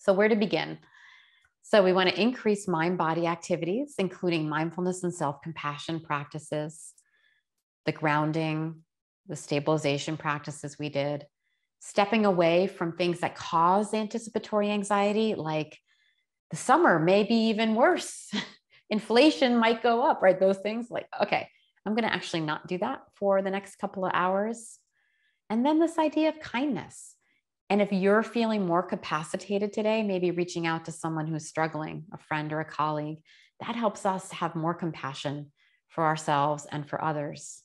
So, where to begin? So, we want to increase mind body activities, including mindfulness and self compassion practices, the grounding, the stabilization practices we did, stepping away from things that cause anticipatory anxiety, like the summer may be even worse. Inflation might go up, right? Those things like, okay, I'm going to actually not do that for the next couple of hours. And then this idea of kindness. And if you're feeling more capacitated today, maybe reaching out to someone who's struggling, a friend or a colleague, that helps us have more compassion for ourselves and for others.